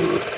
you